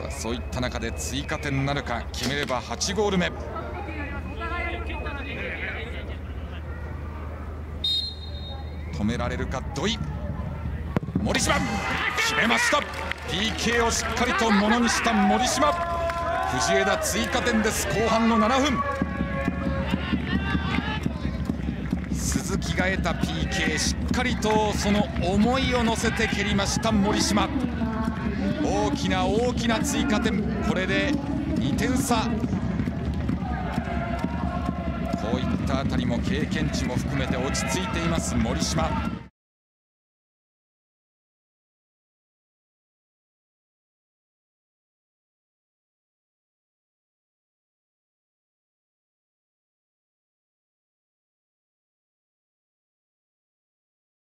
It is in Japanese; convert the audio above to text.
さあそういった中で追加点なるか決めれば8ゴール目。止められるか土井。森島。決めました。PK をしっかりとものにした森島。藤枝追加点です後半の7分。鈴木が得た PK しっかりとその思いを乗せて蹴りました森島。大きな大きな追加点。これで2点差。こういった辺りも経験値も含めて落ち着いています森島。